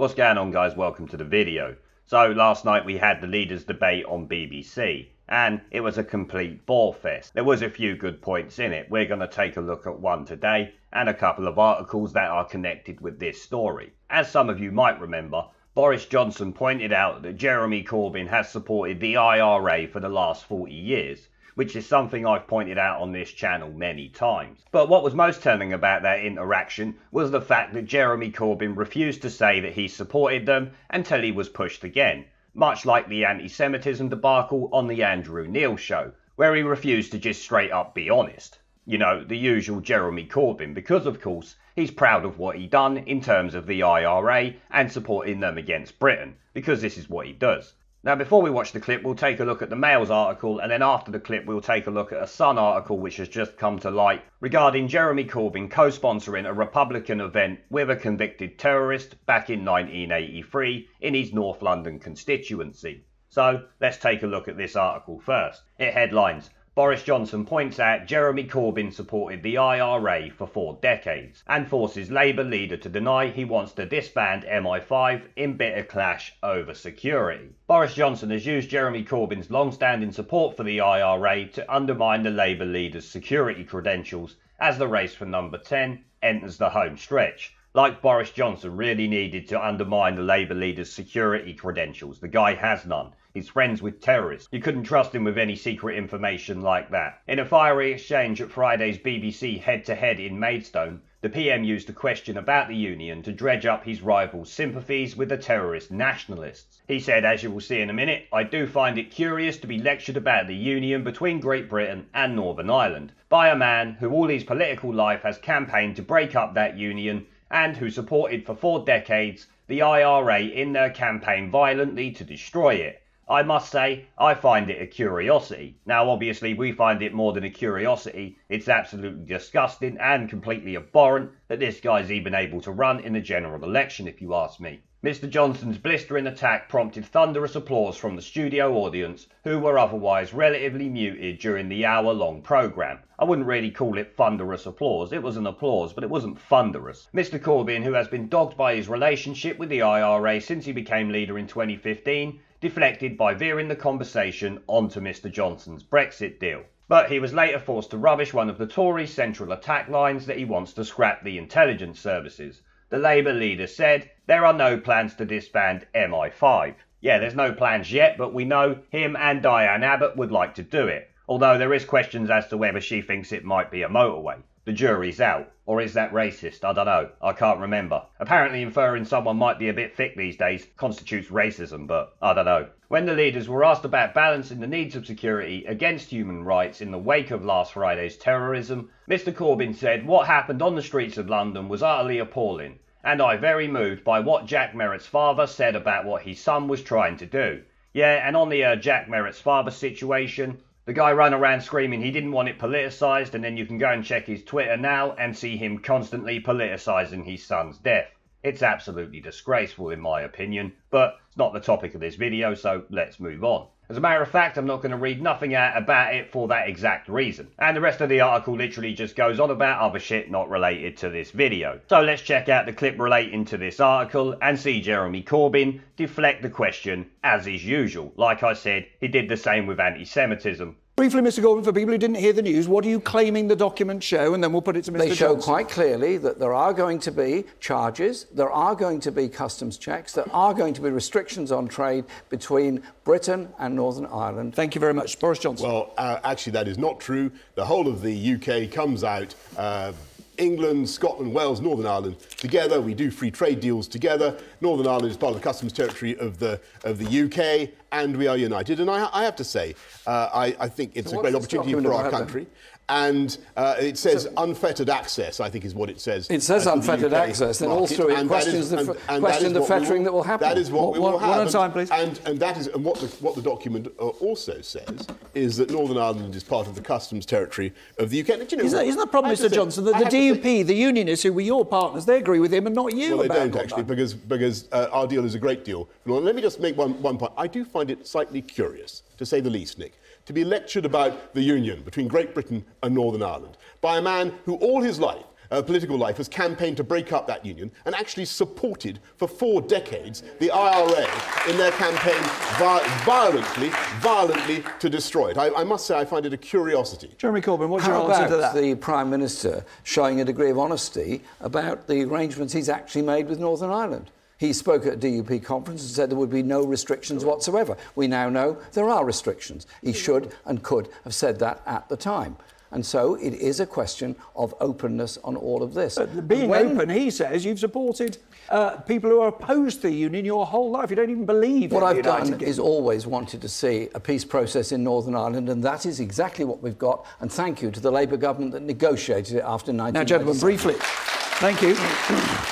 What's going on guys, welcome to the video. So last night we had the leaders debate on BBC and it was a complete bore fest. There was a few good points in it. We're going to take a look at one today and a couple of articles that are connected with this story. As some of you might remember, Boris Johnson pointed out that Jeremy Corbyn has supported the IRA for the last 40 years which is something I've pointed out on this channel many times. But what was most telling about that interaction was the fact that Jeremy Corbyn refused to say that he supported them until he was pushed again, much like the anti-Semitism debacle on the Andrew Neil show, where he refused to just straight up be honest. You know, the usual Jeremy Corbyn, because of course he's proud of what he done in terms of the IRA and supporting them against Britain, because this is what he does. Now, before we watch the clip, we'll take a look at the Mail's article, and then after the clip, we'll take a look at a Sun article which has just come to light regarding Jeremy Corbyn co sponsoring a Republican event with a convicted terrorist back in 1983 in his North London constituency. So, let's take a look at this article first. It headlines Boris Johnson points out Jeremy Corbyn supported the IRA for four decades and forces Labour leader to deny he wants to disband MI5 in bitter clash over security. Boris Johnson has used Jeremy Corbyn's long-standing support for the IRA to undermine the Labour leader's security credentials as the race for number 10 enters the home stretch. Like Boris Johnson really needed to undermine the Labour leader's security credentials, the guy has none. He's friends with terrorists. You couldn't trust him with any secret information like that. In a fiery exchange at Friday's BBC head to head in Maidstone, the PM used a question about the Union to dredge up his rival's sympathies with the terrorist nationalists. He said, as you will see in a minute, I do find it curious to be lectured about the union between Great Britain and Northern Ireland by a man who all his political life has campaigned to break up that union and who supported for four decades the IRA in their campaign violently to destroy it. I must say, I find it a curiosity. Now, obviously, we find it more than a curiosity. It's absolutely disgusting and completely abhorrent that this guy's even able to run in the general election, if you ask me. Mr. Johnson's blistering attack prompted thunderous applause from the studio audience, who were otherwise relatively muted during the hour long programme. I wouldn't really call it thunderous applause, it was an applause, but it wasn't thunderous. Mr. Corbyn, who has been dogged by his relationship with the IRA since he became leader in 2015, deflected by veering the conversation onto Mr Johnson's Brexit deal. But he was later forced to rubbish one of the Tories' central attack lines that he wants to scrap the intelligence services. The Labour leader said, There are no plans to disband MI5. Yeah, there's no plans yet, but we know him and Diane Abbott would like to do it. Although there is questions as to whether she thinks it might be a motorway. The jury's out. Or is that racist? I don't know. I can't remember. Apparently, inferring someone might be a bit thick these days constitutes racism, but I don't know. When the leaders were asked about balancing the needs of security against human rights in the wake of last Friday's terrorism, Mr Corbyn said what happened on the streets of London was utterly appalling, and I very moved by what Jack Merritt's father said about what his son was trying to do. Yeah, and on the uh, Jack Merritt's father situation, the guy ran around screaming he didn't want it politicised, and then you can go and check his Twitter now and see him constantly politicising his son's death. It's absolutely disgraceful in my opinion, but it's not the topic of this video, so let's move on. As a matter of fact, I'm not going to read nothing out about it for that exact reason. And the rest of the article literally just goes on about other shit not related to this video. So let's check out the clip relating to this article and see Jeremy Corbyn deflect the question as is usual. Like I said, he did the same with anti-Semitism. Briefly, Mr Corbyn, for people who didn't hear the news, what are you claiming the documents show? And then we'll put it to Mr They show Johnson. quite clearly that there are going to be charges, there are going to be customs checks, there are going to be restrictions on trade between Britain and Northern Ireland. Thank you very much. Boris Johnson. Well, uh, actually, that is not true. The whole of the UK comes out. Uh, England, Scotland, Wales, Northern Ireland together. We do free trade deals together. Northern Ireland is part of the customs territory of the of the UK, and we are united. And I, I have to say, uh, I, I, think it's so a great opportunity for our country. And uh, it says so, unfettered access. I think is what it says. It says uh, unfettered access. Then all through it questions the, and, and question the fettering will, that will happen. That is what one, will happen. One at a time, please. And and that is and what the what the document uh, also says is that Northern Ireland is part of the customs territory of the UK. You know, isn't, that, isn't the problem, Mr. Johnson, that the DUP, say, the unionists who were your partners, they agree with him and not you? Well, they don't actually, because because uh, our deal is a great deal. Let me just make one one point. I do find it slightly curious, to say the least, Nick to be lectured about the union between Great Britain and Northern Ireland by a man who all his life uh, political life has campaigned to break up that union and actually supported for four decades the IRA in their campaign vi- violently, violently to destroy it. I, I, must say I find it a curiosity. Jeremy Corbyn, what's How your answer to about that? the Prime Minister showing a degree of honesty about the arrangements he's actually made with Northern Ireland? He spoke at a DUP conference and said there would be no restrictions whatsoever. We now know there are restrictions. He should and could have said that at the time. And so it is a question of openness on all of this. But being When- open, he says, you've supported uh, people who are opposed to the union your whole life. You don't even believe What in I've United done Kingdom. is always wanted to see a peace process in Northern Ireland, and that is exactly what we've got. And thank you to the Labour government that negotiated it after 1997. Now, gentlemen, briefly. Thank you.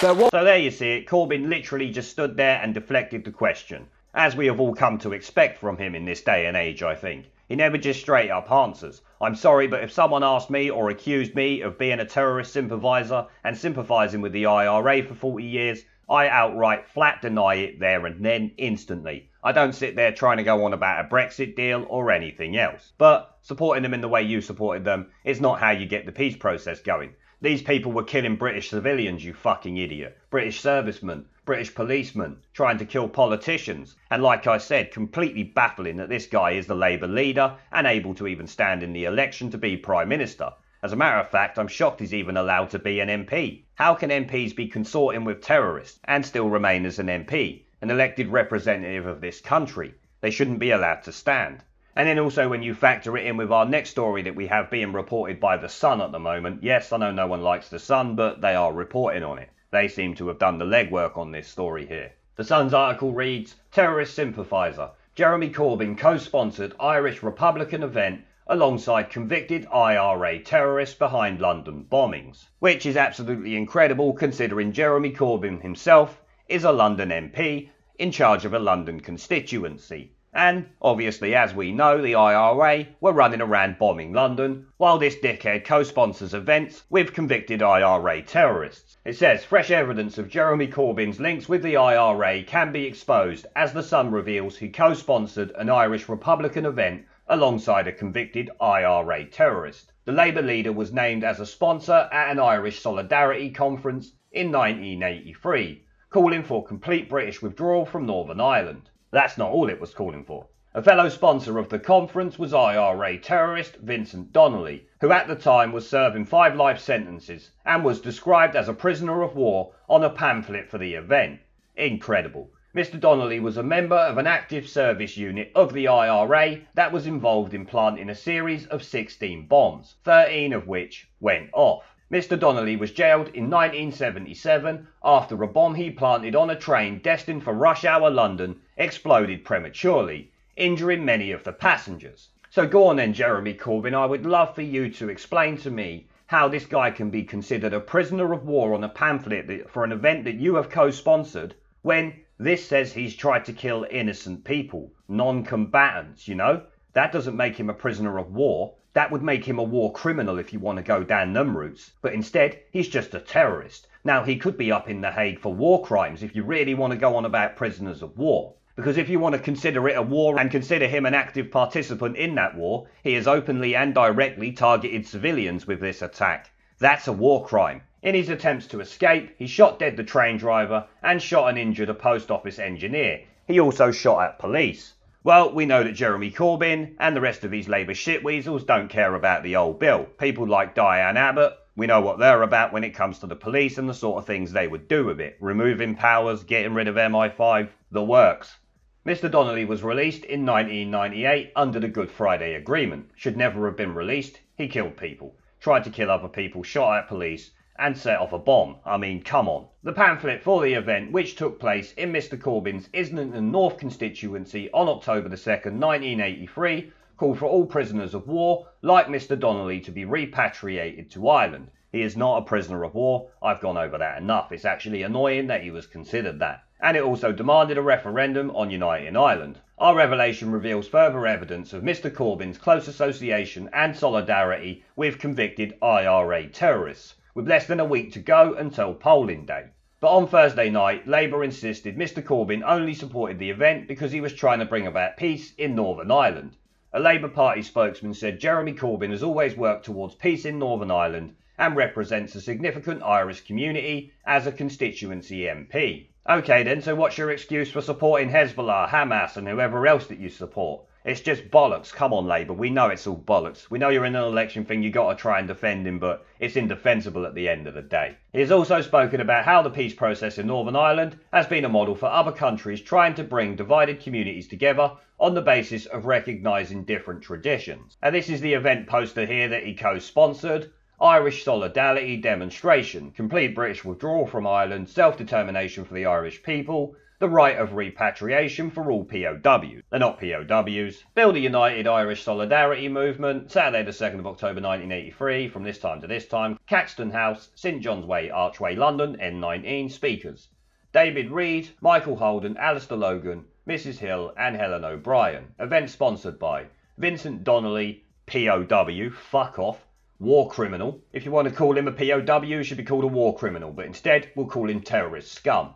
So there you see it, Corbyn literally just stood there and deflected the question. As we have all come to expect from him in this day and age, I think. He never just straight up answers. I'm sorry, but if someone asked me or accused me of being a terrorist sympathiser and sympathising with the IRA for 40 years, I outright flat deny it there and then instantly. I don't sit there trying to go on about a Brexit deal or anything else. But supporting them in the way you supported them is not how you get the peace process going. These people were killing British civilians, you fucking idiot. British servicemen, British policemen, trying to kill politicians. And like I said, completely baffling that this guy is the Labour leader and able to even stand in the election to be Prime Minister. As a matter of fact, I'm shocked he's even allowed to be an MP. How can MPs be consorting with terrorists and still remain as an MP, an elected representative of this country? They shouldn't be allowed to stand. And then also when you factor it in with our next story that we have being reported by The Sun at the moment. Yes, I know no one likes The Sun, but they are reporting on it. They seem to have done the legwork on this story here. The Sun's article reads Terrorist sympathiser. Jeremy Corbyn co sponsored Irish Republican event alongside convicted IRA terrorists behind London bombings. Which is absolutely incredible considering Jeremy Corbyn himself is a London MP in charge of a London constituency. And obviously, as we know, the IRA were running around bombing London, while this dickhead co sponsors events with convicted IRA terrorists. It says fresh evidence of Jeremy Corbyn's links with the IRA can be exposed as The Sun reveals he co sponsored an Irish Republican event alongside a convicted IRA terrorist. The Labour leader was named as a sponsor at an Irish Solidarity conference in 1983, calling for complete British withdrawal from Northern Ireland. That's not all it was calling for. A fellow sponsor of the conference was IRA terrorist Vincent Donnelly, who at the time was serving five life sentences and was described as a prisoner of war on a pamphlet for the event. Incredible. Mr. Donnelly was a member of an active service unit of the IRA that was involved in planting a series of 16 bombs, 13 of which went off. Mr. Donnelly was jailed in 1977 after a bomb he planted on a train destined for rush hour London exploded prematurely, injuring many of the passengers. So go on then, Jeremy Corbyn, I would love for you to explain to me how this guy can be considered a prisoner of war on a pamphlet for an event that you have co-sponsored when this says he's tried to kill innocent people, non-combatants, you know? That doesn't make him a prisoner of war. That would make him a war criminal if you want to go down them routes. But instead, he's just a terrorist. Now, he could be up in The Hague for war crimes if you really want to go on about prisoners of war. Because if you want to consider it a war and consider him an active participant in that war, he has openly and directly targeted civilians with this attack. That's a war crime. In his attempts to escape, he shot dead the train driver and shot and injured a post office engineer. He also shot at police. Well, we know that Jeremy Corbyn and the rest of these Labour shitweasels don't care about the old bill. People like Diane Abbott, we know what they're about when it comes to the police and the sort of things they would do with it. Removing powers, getting rid of MI5, the works. Mr. Donnelly was released in 1998 under the Good Friday Agreement. Should never have been released. He killed people, tried to kill other people, shot at police, and set off a bomb. I mean, come on. The pamphlet for the event, which took place in Mr. Corbyn's Islington North constituency on October the 2nd, 1983, called for all prisoners of war, like Mr. Donnelly, to be repatriated to Ireland. He is not a prisoner of war. I've gone over that enough. It's actually annoying that he was considered that. And it also demanded a referendum on uniting Ireland. Our revelation reveals further evidence of Mr. Corbyn's close association and solidarity with convicted IRA terrorists, with less than a week to go until polling day. But on Thursday night, Labour insisted Mr. Corbyn only supported the event because he was trying to bring about peace in Northern Ireland. A Labour Party spokesman said Jeremy Corbyn has always worked towards peace in Northern Ireland and represents a significant Irish community as a constituency MP. Okay then, so what's your excuse for supporting Hezbollah, Hamas and whoever else that you support? It's just bollocks. Come on, Labour. We know it's all bollocks. We know you're in an election thing. You got to try and defend him, but it's indefensible at the end of the day. He has also spoken about how the peace process in Northern Ireland has been a model for other countries trying to bring divided communities together on the basis of recognising different traditions. And this is the event poster here that he co-sponsored. Irish Solidarity Demonstration, complete British withdrawal from Ireland, self-determination for the Irish people, the right of repatriation for all POWs. They're not POWs. Build a united Irish solidarity movement. Saturday the 2nd of October 1983, from this time to this time. Caxton House, St John's Way, Archway, London, N19. Speakers. David Reid, Michael Holden, Alistair Logan, Mrs Hill and Helen O'Brien. Event sponsored by Vincent Donnelly, POW, fuck off, war criminal. If you want to call him a POW, he should be called a war criminal, but instead we'll call him terrorist scum.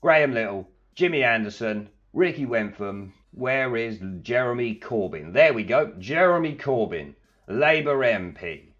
Graham Little, Jimmy Anderson, Ricky Wentham. Where is Jeremy Corbyn? There we go. Jeremy Corbyn, Labour MP.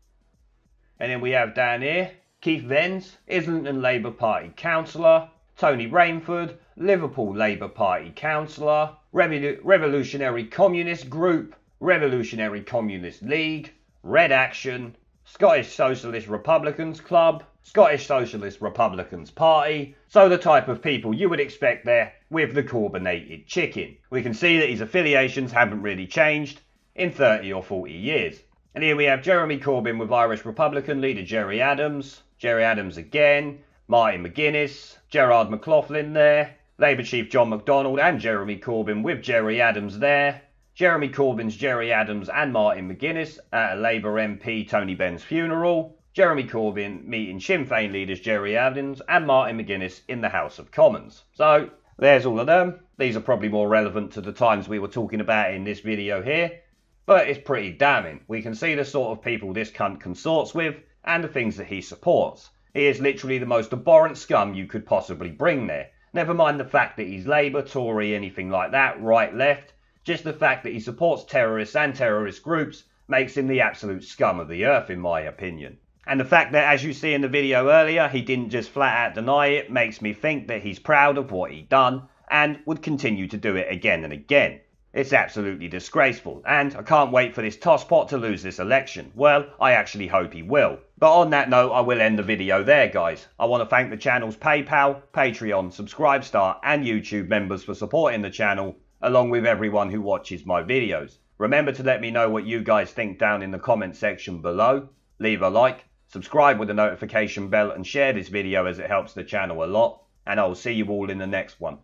And then we have down here Keith Venz, Islington Labour Party councillor. Tony Rainford, Liverpool Labour Party councillor. Revolu- Revolutionary Communist Group, Revolutionary Communist League, Red Action, Scottish Socialist Republicans Club, Scottish Socialist Republicans Party, so the type of people you would expect there with the Corbynated chicken. We can see that his affiliations haven't really changed in 30 or 40 years. And here we have Jeremy Corbyn with Irish Republican leader Gerry Adams, Gerry Adams again, Martin McGuinness, Gerard McLaughlin there, Labour Chief John McDonnell and Jeremy Corbyn with Gerry Adams there, Jeremy Corbyn's Gerry Adams and Martin McGuinness at a Labour MP Tony Benn's funeral, Jeremy Corbyn meeting Sinn Féin leaders Gerry Adams and Martin McGuinness in the House of Commons. So there's all of them. These are probably more relevant to the times we were talking about in this video here, but it's pretty damning. We can see the sort of people this cunt consorts with and the things that he supports. He is literally the most abhorrent scum you could possibly bring there. Never mind the fact that he's Labour, Tory, anything like that, right, left. Just the fact that he supports terrorists and terrorist groups makes him the absolute scum of the earth, in my opinion. And the fact that, as you see in the video earlier, he didn't just flat out deny it makes me think that he's proud of what he done and would continue to do it again and again. It's absolutely disgraceful, and I can't wait for this tosspot to lose this election. Well, I actually hope he will. But on that note, I will end the video there, guys. I want to thank the channel's PayPal, Patreon, Subscribestar, and YouTube members for supporting the channel, along with everyone who watches my videos. Remember to let me know what you guys think down in the comment section below. Leave a like, subscribe with the notification bell, and share this video as it helps the channel a lot. And I'll see you all in the next one.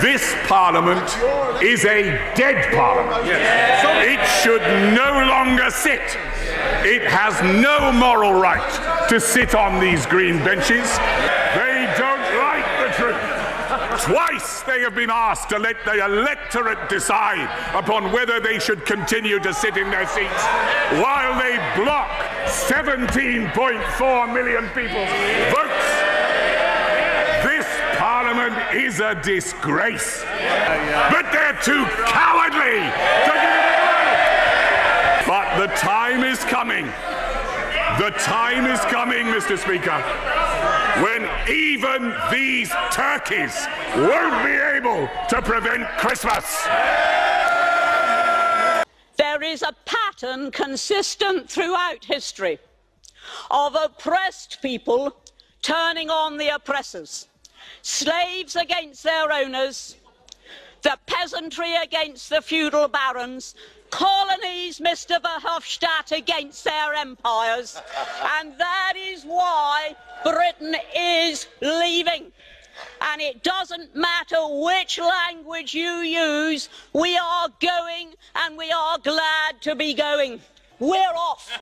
This Parliament is a dead Parliament. It should no longer sit. It has no moral right to sit on these green benches. They don't like the truth. Twice they have been asked to let the electorate decide upon whether they should continue to sit in their seats while they block 17.4 million people's votes. This Parliament is a disgrace. But they're too cowardly to give it. But the time is coming. The time is coming, Mr. Speaker, when even these turkeys won't be able to prevent Christmas. There is a pattern consistent throughout history of oppressed people turning on the oppressors, slaves against their owners, the peasantry against the feudal barons, colonies, Mr. Verhofstadt, against their empires. And that is why Britain is leaving. And it doesn't matter which language you use, we are going and we are glad to be going. We're off.